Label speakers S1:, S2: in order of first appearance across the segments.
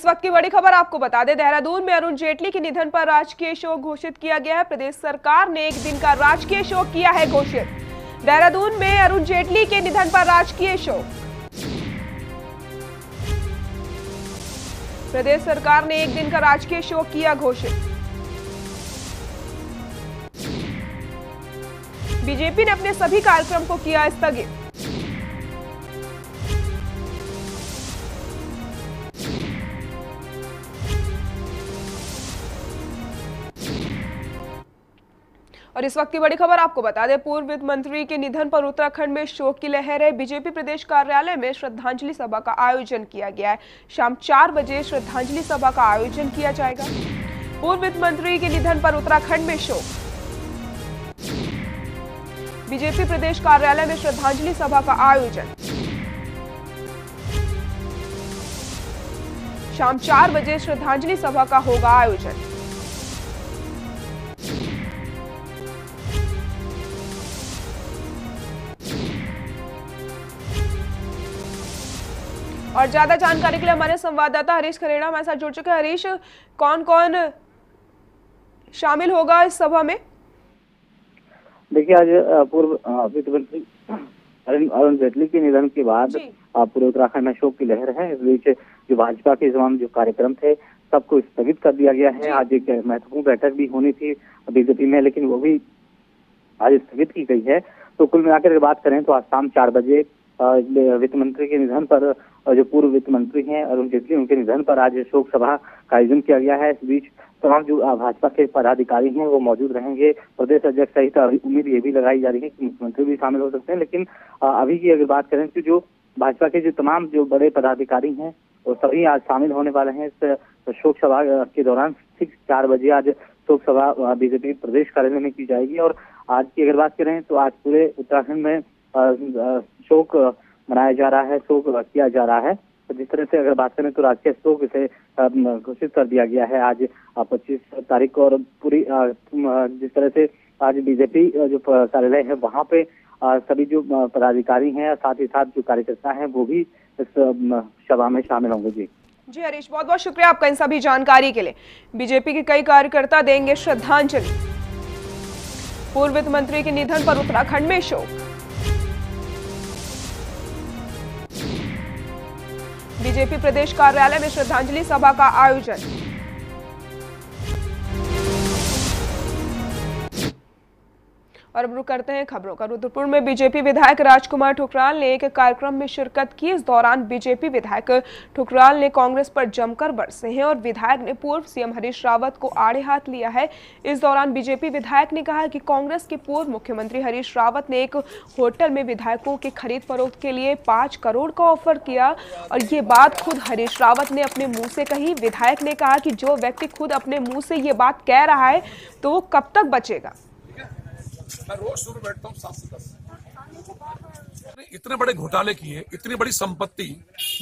S1: इस वक्त की बड़ी खबर आपको बता दें, देहरादून में अरुण जेटली के निधन पर राजकीय शोक घोषित किया गया है। प्रदेश सरकार ने एक दिन का राजकीय शोक किया है घोषित। देहरादून में अरुण जेटली के निधन पर राजकीय शोक। प्रदेश सरकार ने एक दिन का राजकीय शोक किया घोषित। बीजेपी ने अपने सभी कार्यक्रम को किया स्थगित। और इस वक्त की बड़ी खबर आपको बता दें, पूर्व वित्त मंत्री के निधन पर उत्तराखंड में शोक की लहर है। बीजेपी प्रदेश कार्यालय में श्रद्धांजलि सभा का आयोजन किया गया है। शाम चार बजे श्रद्धांजलि सभा का आयोजन किया जाएगा। पूर्व वित्त मंत्री के निधन पर उत्तराखंड में शोक। बीजेपी प्रदेश कार्यालय में श्रद्धांजलि सभा का आयोजन। शाम चार बजे श्रद्धांजलि सभा का होगा आयोजन। और ज़्यादा जानकारी के लिए हमारे संवाददाता हरीश खरेड़ा हमारे साथ जुड़ चुके हैं। हरीश कौन कौन शामिल होगा इस सभा में?
S2: देखिए आज पूर्व वित्त मंत्री अरुण जेटली के निधन के बाद पूरे उत्तराखंड में शोक की लहर है। इस बीच जो भाजपा के तमाम जो कार्यक्रम थे सबको स्थगित कर दिया गया है। आज एक महत्वपूर्ण बैठक भी होनी थी बीजेपी में लेकिन वो भी आज स्थगित की गई है। तो कुल मिलाकर बात करें तो आज शाम चार बजे वित्त मंत्री के निधन पर जो पूर्व वित्त मंत्री हैं अरुण जेटली, उनके निधन पर आज शोक सभा का आयोजन किया गया है। इस बीच तमाम जो भाजपा के पदाधिकारी हैं, वो मौजूद रहेंगे। प्रदेश अध्यक्ष सहित उम्मीद ये भी लगाई जा रही है कि मुख्यमंत्री भी शामिल हो सकते हैं, लेकिन अभी की अगर बात करें तो जो भाजपा के जो तमाम जो बड़े पदाधिकारी हैं, वो सभी आज शामिल होने वाले हैं। इस शोक सभा के दौरान ठीक चार बजे आज शोक सभा बीजेपी प्रदेश कार्यालय में की जाएगी। और आज की अगर बात करें तो आज पूरे उत्तराखंड में शोक मनाया जा रहा है, शोक किया जा रहा है। तो जिस तरह से अगर बात करें तो राजकीय शोक इसे घोषित कर दिया गया है। आज पच्चीस तारीख को और पूरी जिस तरह से आज बीजेपी जो कार्यालय है, वहाँ पे सभी जो पदाधिकारी हैं साथ ही साथ जो कार्यकर्ता हैं, वो भी इस सभा में शामिल होंगे। जी।
S1: जी हरीश, बहुत बहुत शुक्रिया आपका इन सभी जानकारी के लिए। बीजेपी के कई कार्यकर्ता देंगे श्रद्धांजलि। पूर्व वित्त मंत्री के निधन पर उत्तराखंड में शोक। बीजेपी प्रदेश कार्यालय में श्रद्धांजलि सभा का आयोजन। और अब रुक करते हैं खबरों का रुद्रपुर में बीजेपी विधायक राजकुमार ठुकराल ने एक कार्यक्रम में शिरकत की। इस दौरान बीजेपी विधायक ठुकराल ने कांग्रेस पर जमकर बरसे हैं और विधायक ने पूर्व सीएम हरीश रावत को आड़े हाथ लिया है। इस दौरान बीजेपी विधायक ने कहा कि कांग्रेस के पूर्व मुख्यमंत्री हरीश रावत ने एक होटल में विधायकों के खरीद फरोख्त के लिए पाँच करोड़ का ऑफ़र किया और ये बात खुद हरीश रावत ने अपने मुँह से कही। विधायक ने कहा कि जो व्यक्ति खुद अपने मुँह से ये बात कह रहा है तो वो कब तक बचेगा?
S3: मैं रोज सुबह बैठता हूँ सात से दस। इतने बड़े घोटाले किए, इतनी बड़ी संपत्ति,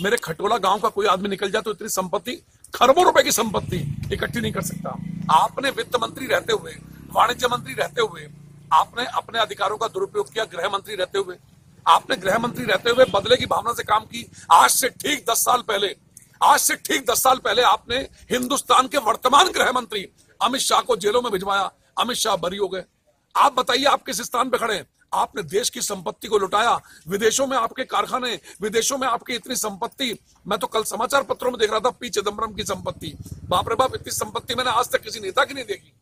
S3: मेरे खटोला गाँव का कोई आदमी निकल जाए तो इतनी संपत्ति, खरबों रुपए की संपत्ति इकट्ठी नहीं कर सकता। आपने वित्त मंत्री रहते हुए, वाणिज्य मंत्री रहते हुए, आपने अपने अधिकारों का दुरुपयोग किया, गृह मंत्री रहते हुए, आपने गृह मंत्री रहते हुए बदले की भावना से काम की, आज से ठीक दस साल पहले, आज से ठीक दस साल पहले आपने हिंदुस्तान के वर्तमान गृह मंत्री अमित शाह को जेलों में भिजवाया। अमित शाह बरी हो गए। आप बताइए आप किस स्थान पे खड़े हैं? आपने देश की संपत्ति को लुटाया, विदेशों में आपके कारखाने, विदेशों में आपकी इतनी संपत्ति। मैं तो कल समाचार पत्रों में देख रहा था पी चिदम्बरम की संपत्ति। बाप रे बाप, इतनी संपत्ति मैंने आज तक किसी नेता की नहीं देखी?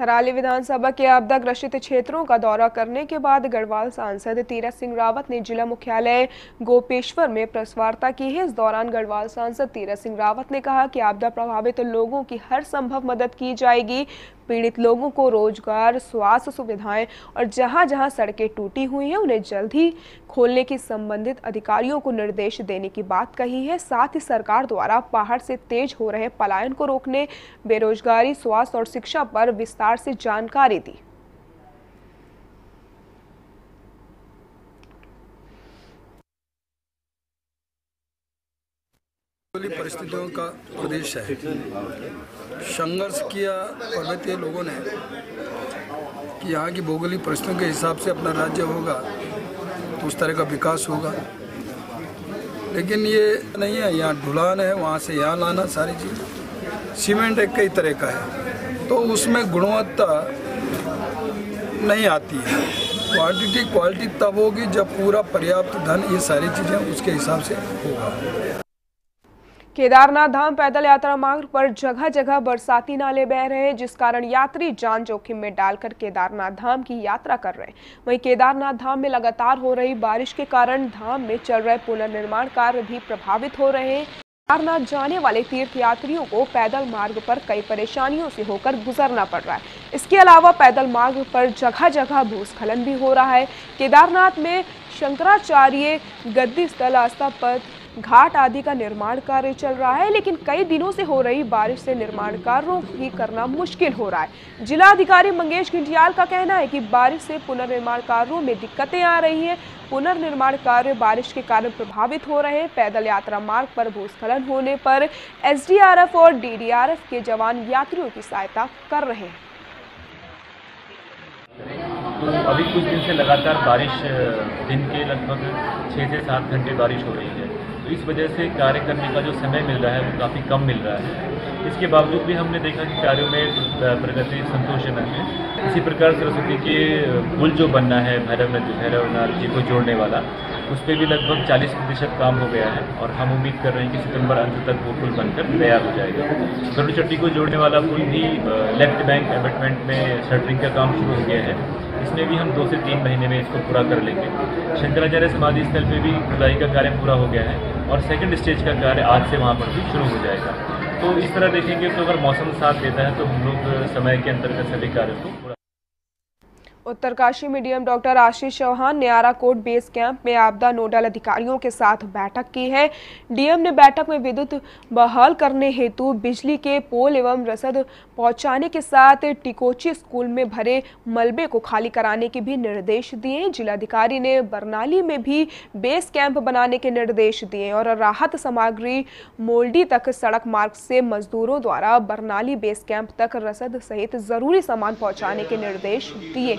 S1: थराली विधानसभा के आपदा ग्रसित क्षेत्रों का दौरा करने के बाद गढ़वाल सांसद तीरथ सिंह रावत ने जिला मुख्यालय गोपेश्वर में प्रेस वार्ता की है। इस दौरान गढ़वाल सांसद तीरथ सिंह रावत ने कहा कि आपदा प्रभावित लोगों की हर संभव मदद की जाएगी। पीड़ित लोगों को रोज़गार, स्वास्थ्य सुविधाएँ और जहाँ जहाँ सड़कें टूटी हुई हैं, उन्हें जल्द ही खोलने की संबंधित अधिकारियों को निर्देश देने की बात कही है। साथ ही सरकार द्वारा बाहर से तेज हो रहे पलायन को रोकने, बेरोजगारी, स्वास्थ्य और शिक्षा पर विस्तार से जानकारी दी।
S4: परिस्थितियों का प्रदेश है। संघर्ष किया पर्वतीय लोगों ने कि यहाँ की भौगोलिक परिस्थितियों के हिसाब से अपना राज्य होगा तो उस तरह का विकास होगा। लेकिन ये नहीं है, यहाँ ढुलान है, वहाँ से यहाँ लाना सारी चीज़। सीमेंट एक कई तरह का है तो उसमें गुणवत्ता नहीं आती है। क्वांटिटी, क्वालिटी तब होगी जब पूरा पर्याप्त धन, ये सारी चीज़ें उसके हिसाब से होगा।
S1: केदारनाथ धाम पैदल यात्रा मार्ग पर जगह जगह बरसाती नाले बह रहे हैं, जिस कारण यात्री जान जोखिम में डालकर केदारनाथ धाम की यात्रा कर रहे हैं। वहीं केदारनाथ धाम में लगातार हो रही बारिश के कारण धाम में चल रहे पुनर्निर्माण कार्य भी प्रभावित हो रहे हैं। केदारनाथ जाने वाले तीर्थ यात्रियों को पैदल मार्ग पर कई परेशानियों से होकर गुजरना पड़ रहा है। इसके अलावा पैदल मार्ग पर जगह जगह भूस्खलन भी हो रहा है। केदारनाथ में शंकराचार्य गद्दी स्थल आस्था पथ घाट आदि का निर्माण कार्य चल रहा है, लेकिन कई दिनों से हो रही बारिश से निर्माण कार्यों भी करना मुश्किल हो रहा है। जिला अधिकारी मंगेश घिंटियाल का कहना है कि बारिश से पुनर्निर्माण कार्यों में दिक्कतें आ रही हैं। पुनर्निर्माण कार्य बारिश के कारण प्रभावित हो रहे हैं। पैदल यात्रा मार्ग पर भूस्खलन होने पर एसडीआरएफ और डीडीआरएफ के जवान यात्रियों की सहायता कर रहे हैं।
S5: तो अभी कुछ दिन से लगातार बारिश, दिन के लगभग छः से सात घंटे बारिश हो रही है। तो इस वजह से कार्य करने का जो समय मिल रहा है वो काफ़ी कम मिल रहा है। इसके बावजूद भी हमने देखा कि कार्यों में प्रगति संतोषजनक है इसी प्रकार सरस्वती के पुल जो बनना है, भैरव नदी भैरवनाथ जी को जोड़ने वाला, उस पर भी लगभग 40 प्रतिशत काम हो गया है और हम उम्मीद कर रहे हैं कि सितंबर अंत तक वो पुल बनकर तैयार हो जाएगा। गरुड़ चट्टी को जोड़ने वाला पुल भी लेफ़्ट बैंक एबटमेंट में शटरिंग का काम शुरू हो गया है। इसमें भी हम दो से तीन महीने में इसको पूरा कर लेंगे। शंकराचार्य समाधि स्थल पर भी खुदाई का कार्य पूरा हो गया है और सेकेंड स्टेज का कार्य आज से वहाँ पर भी शुरू हो जाएगा। तो इस तरह देखेंगे तो अगर मौसम साथ देता है तो हम लोग समय के अंतर्गत सभी कार्यों को पूरा
S1: उत्तरकाशी में डीएम डॉक्टर आशीष चौहान ने आराकोट बेस कैंप में आपदा नोडल अधिकारियों के साथ बैठक की है। डीएम ने बैठक में विद्युत बहाल करने हेतु बिजली के पोल एवं रसद पहुँचाने के साथ टिकोची स्कूल में भरे मलबे को खाली कराने के भी निर्देश दिए। जिलाधिकारी ने बरनाली में भी बेस कैंप बनाने के निर्देश दिए और राहत सामग्री मोल्डी तक सड़क मार्ग से मजदूरों द्वारा बरनाली बेस कैंप तक रसद सहित ज़रूरी सामान पहुँचाने के निर्देश दिए।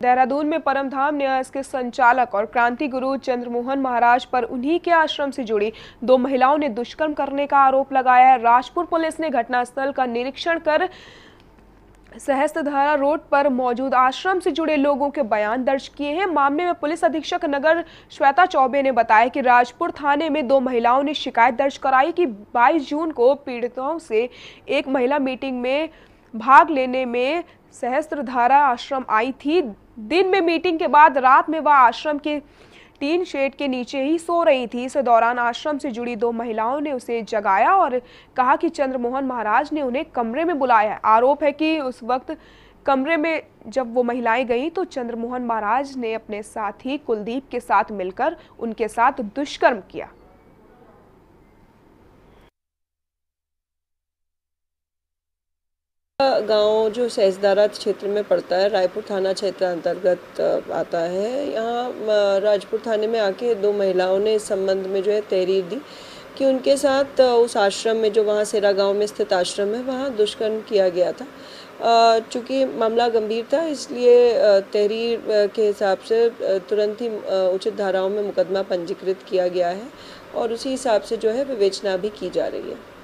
S1: देहरादून में परमधाम न्यास के संचालक और क्रांति गुरु चंद्रमोहन महाराज पर उन्हीं के आश्रम से जुड़ी दो महिलाओं ने दुष्कर्म करने का आरोप लगाया है। राजपुर पुलिस ने घटनास्थल का निरीक्षण कर सहस्त्रधारा रोड पर मौजूद आश्रम से जुड़े लोगों के बयान दर्ज किए हैं। मामले में पुलिस अधीक्षक नगर श्वेता चौबे ने बताया कि राजपुर थाने में दो महिलाओं ने शिकायत दर्ज कराई कि 22 जून को पीड़ितों से एक महिला मीटिंग में भाग लेने में सहस्त्रधारा आश्रम आई थी। दिन में मीटिंग के बाद, रात में वह आश्रम के तीन शेड के नीचे ही सो रही थी। इस दौरान आश्रम से जुड़ी दो महिलाओं ने उसे जगाया और कहा कि चंद्रमोहन महाराज ने उन्हें कमरे में बुलाया आरोप है कि उस वक्त कमरे में जब वो महिलाएँ गईं तो चंद्रमोहन महाराज ने अपने साथी कुलदीप के साथ मिलकर उनके साथ दुष्कर्म किया।
S6: गाँव जो सहजदारा क्षेत्र में पड़ता है, रायपुर थाना क्षेत्र अंतर्गत आता है। यहाँ राजपुर थाने में आके दो महिलाओं ने इस संबंध में जो है तहरीर दी कि उनके साथ उस आश्रम में जो वहाँ सेरा गाँव में स्थित आश्रम है, वहाँ दुष्कर्म किया गया था। चूँकि मामला गंभीर था, इसलिए तहरीर के हिसाब से तुरंत ही उचित धाराओं में मुकदमा पंजीकृत किया गया है और उसी हिसाब से जो है विवेचना भी की जा रही है।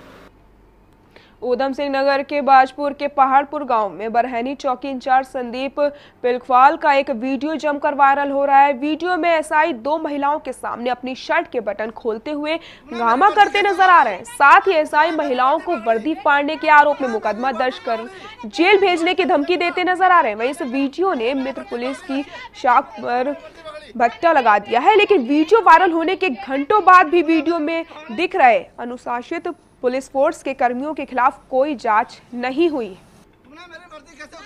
S1: ऊधम सिंह नगर के बाजपुर के पहाड़पुर गाँव में बरहनी चौकी इंचार्ज संदीप पिलखवाल का एक वीडियो जमकर वायरल हो रहा है। वीडियो में एसआई दो महिलाओं के सामने अपनी शर्ट के बटन खोलते हुए गामा करते नज़र आ रहे हैं। साथ ही एसआई महिलाओं को वर्दी फाड़ने के आरोप में मुकदमा दर्ज कर जेल भेजने की धमकी देते नज़र आ रहे हैं। वही इस वीडियो ने मित्र पुलिस की शाख पर भट्टा लगा दिया है, लेकिन वीडियो वायरल होने के घंटों बाद भी वीडियो में दिख रहे अनुशासित पुलिस फोर्स के कर्मियों के खिलाफ कोई जाँच नहीं हुई। तुमने मेरी वर्दी कैसे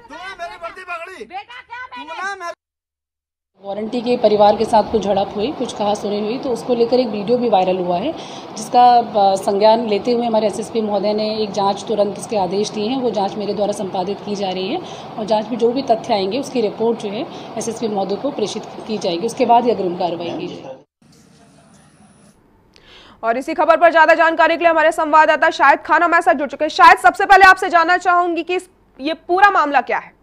S1: तुमने मेरी वर्दी पकड़ी। बेटा क्या मैंने?
S7: वारंटी के परिवार के साथ कुछ झड़प हुई कुछ कहा सुनी हुई तो उसको लेकर एक वीडियो भी वायरल हुआ है जिसका संज्ञान लेते हुए हमारे एसएसपी महोदय ने एक जाँच तुरंत इसके आदेश दिए हैं वो जाँच मेरे द्वारा संपादित की जा रही है और जाँच में जो भी तथ्य आएँगे उसकी रिपोर्ट जो है एसएसपी महोदय को प्रेषित की जाएगी उसके बाद ही अग्रिम कार्रवाई की जाएगी।
S1: और इसी खबर पर ज़्यादा जानकारी के लिए हमारे संवाददाता शायद खान हमारे साथ जुड़ चुके हैं। शायद सबसे पहले आपसे जानना चाहूँगी कि ये पूरा मामला क्या है?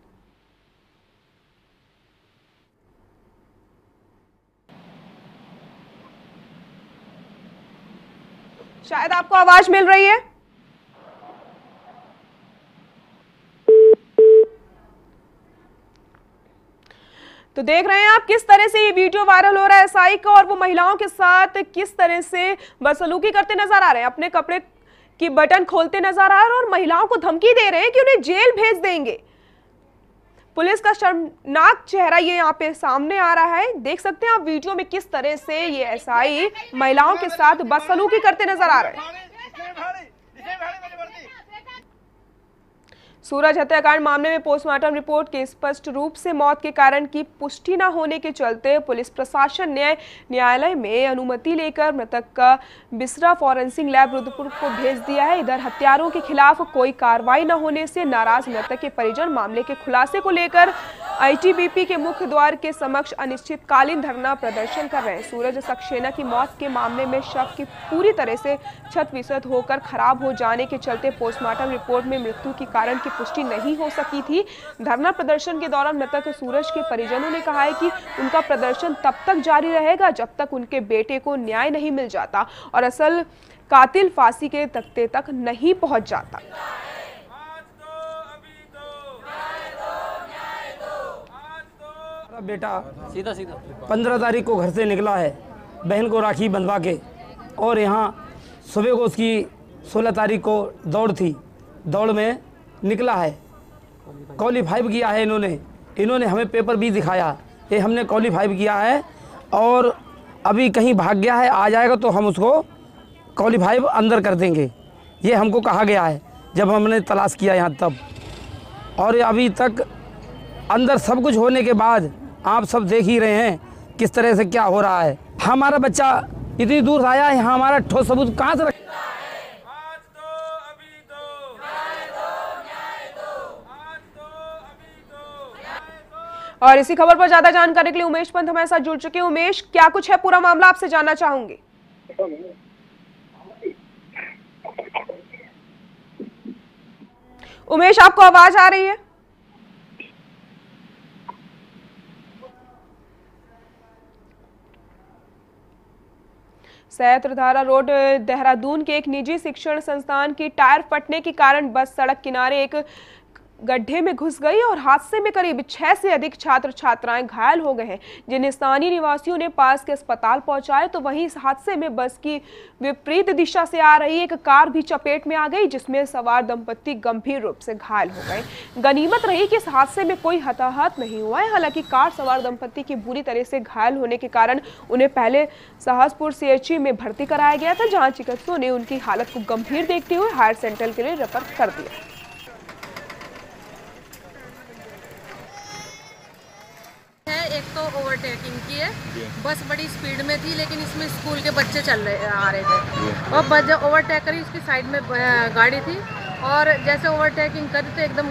S1: शायद आपको आवाज़ मिल रही है? तो देख रहे हैं आप किस तरह से ये वीडियो वायरल हो रहा है एसआई का और वो महिलाओं के साथ किस तरह से बदसलूकी करते नज़र आ रहे हैं। अपने कपड़े की बटन खोलते नज़र आ रहे हैं और महिलाओं को धमकी दे रहे हैं कि उन्हें जेल भेज देंगे। पुलिस का शर्मनाक चेहरा ये यहाँ पे सामने आ रहा है। देख सकते हैं आप वीडियो में किस तरह से ये एसआई महिलाओं के साथ बदसलूकी करते नज़र आ रहे हैं। सूरज हत्याकांड मामले में पोस्टमार्टम रिपोर्ट के स्पष्ट रूप से मौत के कारण की पुष्टि न होने के चलते पुलिस प्रशासन ने न्यायालय में अनुमति लेकर मृतक का बिसरा फॉरेंसिक लैब रुद्रपुर को भेज दिया है। इधर हत्यारों के खिलाफ कोई कार्रवाई न होने से नाराज़ मृतक के परिजन मामले के खुलासे को लेकर आईटीबीपी के मुख्य द्वार के समक्ष अनिश्चितकालीन धरना प्रदर्शन कर रहे हैं। सूरज सक्सेना की मौत के मामले में शव की पूरी तरह से छत विसत होकर खराब हो जाने के चलते पोस्टमार्टम रिपोर्ट में मृत्यु के कारण की पुष्टि नहीं हो सकी थी। धरना प्रदर्शन के दौरान मृतक सूरज के परिजनों ने कहा है कि उनका प्रदर्शन तब तक जारी रहेगा जब तक उनके बेटे को न्याय नहीं मिल जाता और असल कातिल फांसी के तख्ते तक नहीं पहुँच जाता।
S8: बेटा सीधा सीधा। पंद्रह तारीख को घर से निकला है बहन को राखी बंधवा के। और यहाँ सुबह को उसकी सोलह तारीख को दौड़ थी। दौड़ में निकला है। क्वालिफाइव किया है इन्होंने। इन्होंने हमें पेपर भी दिखाया। ये हमने क्वालिफाइव किया है और अभी कहीं भाग गया है आ जाएगा तो हम उसको क्वालिफाइव अंदर कर देंगे। ये हमको कहा गया है जब हमने तलाश किया यहाँ तब। और अभी तक अंदर सब कुछ होने के बाद आप सब देख ही रहे हैं किस तरह से क्या हो रहा है। हमारा बच्चा इतनी दूर आया है हमारा ठोस सबूत कहाँ से रख
S1: और इसी खबर पर ज़्यादा जानकारी के लिए उमेश पंत हमारे साथ जुड़ चुके हैं। उमेश, क्या कुछ है पूरा मामला? आपसे जानना चाहूँगी। उमेश, आपको आवाज़ आ रही है? सैत्रधारा रोड, देहरादून के एक निजी शिक्षण संस्थान की टायर फटने के कारण बस सड़क किनारे एक गड्ढे में घुस गई और हादसे में करीब छह से अधिक छात्र छात्राएँ घायल हो गए हैं। जिन्हें स्थानीय निवासियों ने पास के अस्पताल पहुँचाए तो वहीं इस हादसे में बस की विपरीत दिशा से आ रही एक कार भी चपेट में आ गई, जिसमें सवार दंपत्ति गंभीर रूप से घायल हो गए। गनीमत रही कि इस हादसे में कोई हताहत नहीं हुआ है। हालाँकि कार सवार दंपत्ति की बुरी तरह से घायल होने के कारण उन्हें पहले सहसपुर सीएचसी में भर्ती कराया गया था, जहाँ चिकित्सकों ने उनकी हालत को गंभीर देखते हुए हायर सेंटर के लिए रेफर कर दिया
S9: है एक तो ओवरटेकिंग की है बस बड़ी स्पीड में थी लेकिन इसमें स्कूल के बच्चे चल रहे आ रहे थे। और बस जब ओवरटेक करी उसकी साइड में गाड़ी थी। और जैसे ओवरटेकिंग करी तो एकदम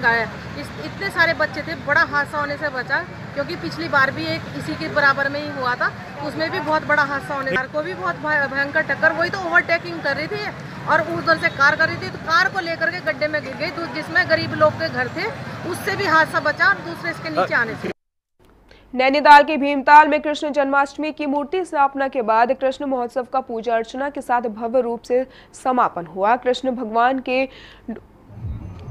S9: इस इतने सारे बच्चे थे बड़ा हादसा होने से बचा क्योंकि पिछली बार भी एक इसी के बराबर में ही हुआ था। उसमें भी बहुत बड़ा हादसा होने कार को भी बहुत भयंकर टक्कर वही तो ओवरटेकिंग कर रही थी। और उधर से कार कर रही थी तो कार को लेकर के गड्ढे में गिर गई तो जिसमें गरीब लोग के घर थे उससे भी हादसा बचा और दूसरे इसके नीचे आने से।
S1: नैनीताल के भीमताल में कृष्ण जन्माष्टमी की मूर्ति स्थापना के बाद कृष्ण महोत्सव का पूजा अर्चना के साथ भव्य रूप से समापन हुआ। कृष्ण भगवान के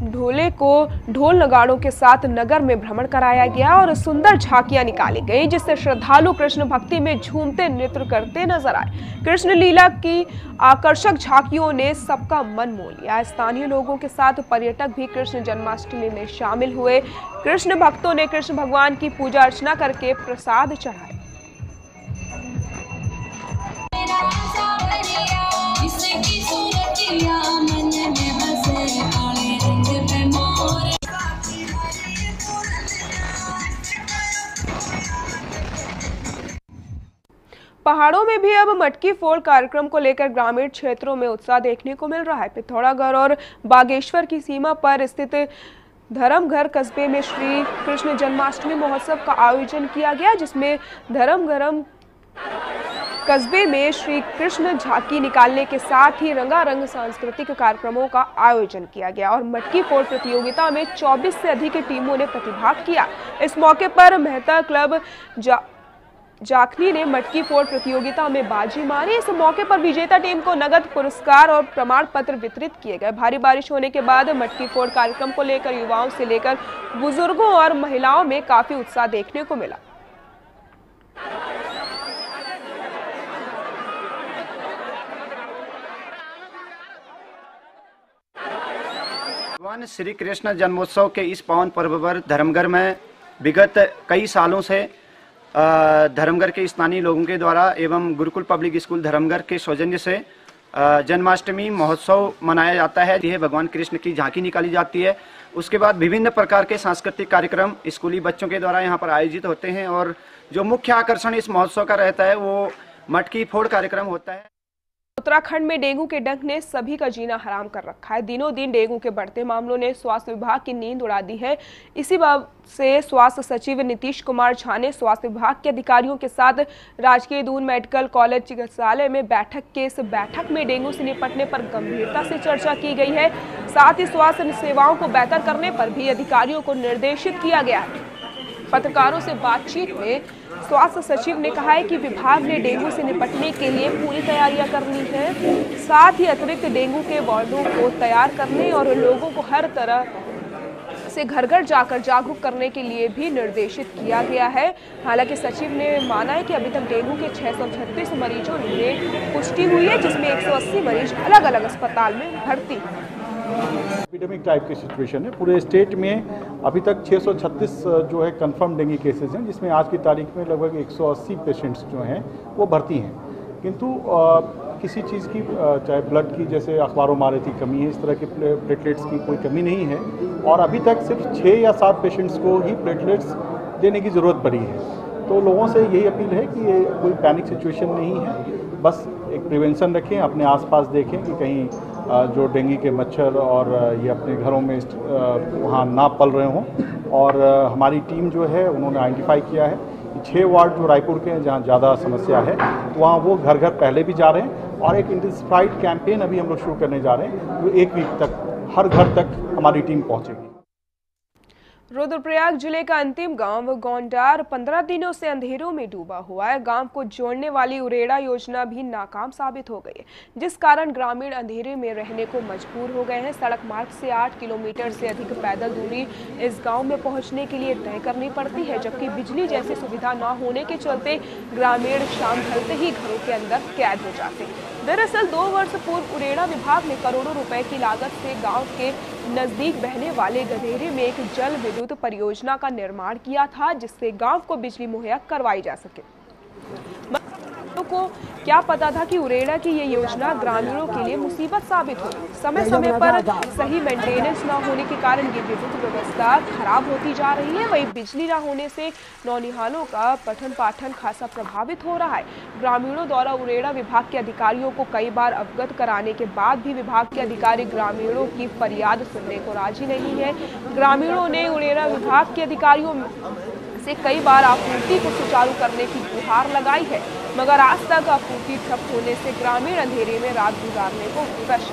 S1: ढोले को ढोल नगाड़ों के साथ नगर में भ्रमण कराया गया और सुंदर झांकियाँ निकाली गई, जिससे श्रद्धालु कृष्ण भक्ति में झूमते नृत्य करते नज़र आए। कृष्ण लीला की आकर्षक झांकियों ने सबका मन मोह लिया। स्थानीय लोगों के साथ पर्यटक भी कृष्ण जन्माष्टमी में शामिल हुए। कृष्ण भक्तों ने कृष्ण भगवान की पूजा अर्चना करके प्रसाद चढ़ाए। पहाड़ों में भी अब मटकी फोड़ कार्यक्रम को लेकर ग्रामीण क्षेत्रों में उत्साह देखने को मिल रहा है। पिथौरागढ़ और बागेश्वर की सीमा पर स्थित धर्मघर कस्बे में श्री कृष्ण जन्माष्टमी महोत्सव का आयोजन किया गया, जिसमें धर्मघरम कस्बे में श्री कृष्ण झांकी निकालने के साथ ही रंगारंग सांस्कृतिक कार्यक्रमों का आयोजन किया गया और मटकी फोड़ प्रतियोगिता में 24 से अधिक टीमों ने प्रतिभाग किया। इस मौके पर मेहता क्लब जा जाखनी ने मटकी फोड़ प्रतियोगिता में बाजी मारी। इस मौके पर विजेता टीम को नगद पुरस्कार और प्रमाण पत्र वितरित किए गए। भारी बारिश होने के बाद मटकी फोड़ कार्यक्रम को लेकर युवाओं से लेकर बुज़ुर्गों और महिलाओं में काफ़ी उत्साह देखने को मिला।
S10: भगवान श्री कृष्ण जन्मोत्सव के इस पावन पर्व पर धर्मगढ़ में विगत कई सालों से धर्मगढ़ के स्थानीय लोगों के द्वारा एवं गुरुकुल पब्लिक स्कूल धर्मगढ़ के सौजन्य से जन्माष्टमी महोत्सव मनाया जाता है। यह भगवान कृष्ण की झांकी निकाली जाती है। उसके बाद विभिन्न प्रकार के सांस्कृतिक कार्यक्रम स्कूली बच्चों के द्वारा यहाँ पर आयोजित होते हैं और जो मुख्य आकर्षण इस महोत्सव का रहता है, वो मटकी फोड़ कार्यक्रम होता है।
S1: उत्तराखंड में डेंगू के डंक ने सभी का जीना हराम कर रखा है। दिनों दिन डेंगू के बढ़ते मामलों ने स्वास्थ्य विभाग की नींद उड़ा दी है। इसी बात से स्वास्थ्य सचिव नीतीश कुमार झा ने स्वास्थ्य विभाग के अधिकारियों के साथ राजकीय दून मेडिकल कॉलेज चिकित्सालय में बैठक के इस बैठक में डेंगू से निपटने पर गंभीरता से चर्चा की गई है। साथ ही स्वास्थ्य सेवाओं को बेहतर करने पर भी अधिकारियों को निर्देशित किया गया है। पत्रकारों से बातचीत में स्वास्थ्य सचिव ने कहा है कि विभाग ने डेंगू से निपटने के लिए पूरी तैयारियाँ करनी है, साथ ही अतिरिक्त डेंगू के वार्डों को तैयार करने और लोगों को हर तरह से घर घर जाकर जागरूक करने के लिए भी निर्देशित किया गया है। हालाँकि सचिव ने माना है कि अभी तक डेंगू के छह मरीजों में पुष्टि हुई है, जिसमें 180 मरीज़ अलग अलग अस्पताल में भर्ती हैं
S11: एपिडेमिक टाइप की सिचुएशन है। पूरे स्टेट में अभी तक 636 जो है कंफर्म डेंगू केसेस हैं, जिसमें आज की तारीख में लगभग 180 पेशेंट्स जो हैं, वो भर्ती हैं। किंतु किसी चीज़ की चाहे ब्लड की जैसे अखबारों मारे थी कमी है, इस तरह के प्लेटलेट्स की कोई कमी नहीं है। और अभी तक सिर्फ़ छः या सात पेशेंट्स को ही प्लेटलेट्स देने की ज़रूरत पड़ी है। तो लोगों से यही अपील है कि ये कोई पैनिक सिचुएशन नहीं है। बस एक प्रिवेंशन रखें, अपने आसपास देखें कि कहीं जो डेंगू के मच्छर और ये अपने घरों में वहाँ ना पल रहे हों। और हमारी टीम जो है, उन्होंने आइडेंटिफाई किया है छः वार्ड जो रायपुर के हैं, जहाँ ज़्यादा समस्या है तो वहाँ वो घर घर पहले भी जा रहे हैं और एक इंटेंसिफाइड कैंपेन अभी हम लोग शुरू करने जा रहे हैं, जो तो एक वीक तक, हर घर तक हमारी टीम पहुँचेगी।
S1: रुद्रप्रयाग ज़िले का अंतिम गाँव गोंडार पंद्रह दिनों से अंधेरों में डूबा हुआ है। गाँव को जोड़ने वाली उरेड़ा योजना भी नाकाम साबित हो गई है, जिस कारण ग्रामीण अंधेरे में रहने को मजबूर हो गए हैं। सड़क मार्ग से आठ किलोमीटर से अधिक पैदल दूरी इस गाँव में पहुँचने के लिए तय करनी पड़ती है, जबकि बिजली जैसी सुविधा न होने के चलते ग्रामीण शाम ढलते ही घरों के अंदर कैद हो जाते दरअसल दो वर्ष पूर्व उरेड़ा विभाग ने करोड़ों रुपए की लागत से गाँव के नज़दीक बहने वाले गधेरे में एक जल विद्युत परियोजना का निर्माण किया था, जिससे गाँव को बिजली मुहैया करवाई जा सके। को क्या पता था कि उरेड़ा की ये योजना ग्रामीणों के लिए मुसीबत साबित होगी समय समय पर सही मेंटेनेंस न होने के कारण ये विद्युत व्यवस्था खराब होती जा रही है। वही बिजली न होने से नौनिहालों का पठन पाठन खासा प्रभावित हो रहा है। ग्रामीणों द्वारा उरेड़ा विभाग के अधिकारियों को कई बार अवगत कराने के बाद भी विभाग के अधिकारी ग्रामीणों की फरियाद सुनने को राज़ी नहीं है। ग्रामीणों ने उरेड़ा विभाग के अधिकारियों से कई बार आपूर्ति को सुचारू करने की गुहार लगाई है, मगर आज तक आपूर्ति ठप होने से ग्रामीण अंधेरे में रात गुजारने को विवश।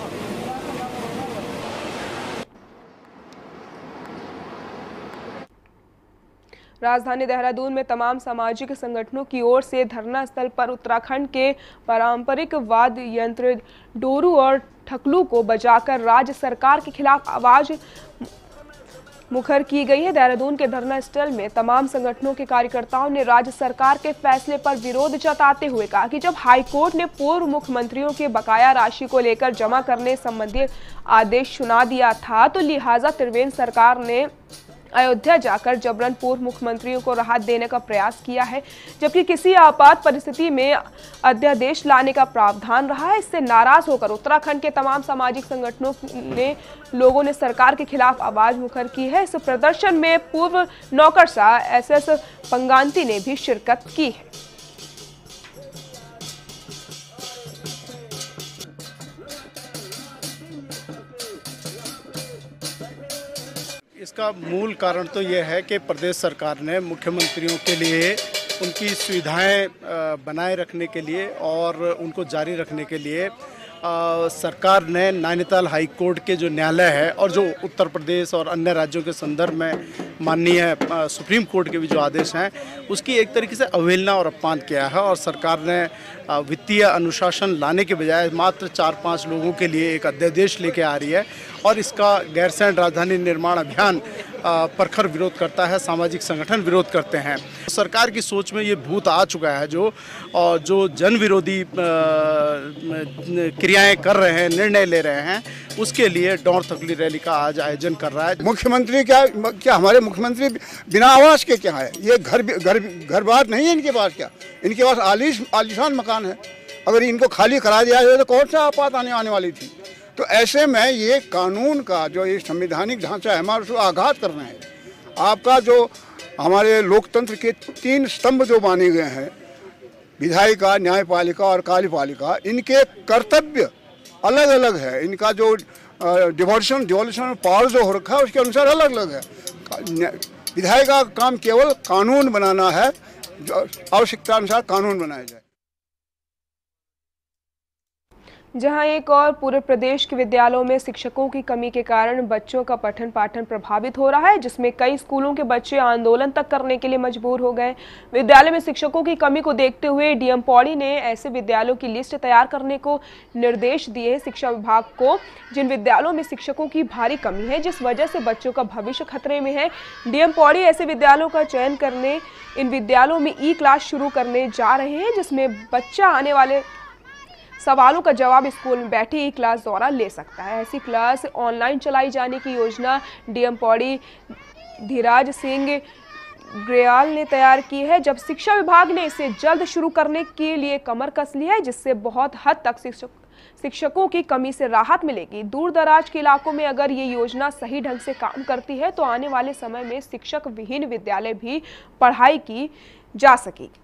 S1: राजधानी देहरादून में तमाम सामाजिक संगठनों की ओर से धरना स्थल पर उत्तराखंड के पारंपरिक वाद्य यंत्र डोरू और ठकलू को बजाकर राज्य सरकार के खिलाफ आवाज़ मुखर की गई है। देहरादून के धरना स्थल में तमाम संगठनों के कार्यकर्ताओं ने राज्य सरकार के फैसले पर विरोध जताते हुए कहा कि जब हाईकोर्ट ने पूर्व मुख्यमंत्रियों के बकाया राशि को लेकर जमा करने संबंधी आदेश सुना दिया था तो लिहाजा त्रिवेंद्र सरकार ने अयोध्या जाकर जबरन पूर्व मुख्यमंत्रियों को राहत देने का प्रयास किया है, जबकि किसी आपात परिस्थिति में अध्यादेश लाने का प्रावधान रहा है। इससे नाराज़ होकर उत्तराखंड के तमाम सामाजिक संगठनों ने लोगों ने सरकार के खिलाफ आवाज़ मुखर की है। इस प्रदर्शन में पूर्व नौकरशाह एस एस पंगांती ने भी शिरकत की है।
S11: इसका मूल कारण तो यह है कि प्रदेश सरकार ने मुख्यमंत्रियों के लिए उनकी सुविधाएँ बनाए रखने के लिए और उनको जारी रखने के लिए आ, सरकार ने नैनीताल हाई कोर्ट के जो न्यायालय है और जो उत्तर प्रदेश और अन्य राज्यों के संदर्भ में माननीय सुप्रीम कोर्ट के भी जो आदेश हैं उसकी एक तरीके से अवहेलना और अपमान किया है और सरकार ने वित्तीय अनुशासन लाने के बजाय मात्र चार पाँच लोगों के लिए एक अध्यादेश लेके आ रही है और इसका गैरसैंण राजधानी निर्माण अभियान प्रखर विरोध करता है, सामाजिक संगठन विरोध करते हैं। सरकार की सोच में ये भूत आ चुका है जो और जो जन विरोधी क्रियाएँ कर रहे हैं, निर्णय ले रहे हैं, उसके लिए डौर तकली रैली का आज आयोजन कर रहा है।
S12: मुख्यमंत्री क्या क्या हमारे मुख्यमंत्री बिना आवास के क्या है? ये घर घर घर बार नहीं है इनके पास क्या? इनके पास आलिश, आलिशान मकान है। अगर इनको खाली करा दिया जाए तो कौन सा आपात आने आने वाली थी? तो ऐसे में ये कानून का जो ये संवैधानिक ढांचा है, हमारे उसको आघात करना है। आपका जो हमारे लोकतंत्र के तीन स्तंभ जो माने गए हैं, विधायिका, न्यायपालिका और कार्यपालिका, इनके कर्तव्य अलग अलग है। इनका जो डिवोल्यूशन डिवोल्यूशन पावर जो हो रखा है, उसके अनुसार अलग अलग है विधायिका का काम केवल कानून बनाना है आवश्यकता अनुसार कानून बनाया जाए।
S1: जहाँ एक और पूरे प्रदेश के विद्यालयों में शिक्षकों की कमी के कारण बच्चों का पठन पाठन प्रभावित हो रहा है, जिसमें कई स्कूलों के बच्चे आंदोलन तक करने के लिए मजबूर हो गए। विद्यालय में शिक्षकों की कमी को देखते हुए डीएम पौड़ी ने ऐसे विद्यालयों की लिस्ट तैयार करने को निर्देश दिए हैं। शिक्षा विभाग को जिन विद्यालयों में शिक्षकों की भारी कमी है, जिस वजह से बच्चों का भविष्य खतरे में है, डीएम पौड़ी ऐसे विद्यालयों का चयन करने, इन विद्यालयों में ई क्लास शुरू करने जा रहे हैं, जिसमें बच्चा आने वाले सवालों का जवाब स्कूल में बैठी ही क्लास द्वारा ले सकता है। ऐसी क्लास ऑनलाइन चलाई जाने की योजना डीएम पौड़ी धीराज सिंह ग्रेयाल ने तैयार की है, जब शिक्षा विभाग ने इसे जल्द शुरू करने के लिए कमर कस ली है, जिससे बहुत हद तक शिक्षक, शिक्षकों की कमी से राहत मिलेगी। दूर दराज के इलाकों में अगर ये योजना सही ढंग से काम करती है तो आने वाले समय में शिक्षक विहीन विद्यालय भी पढ़ाई की जा सकेगी।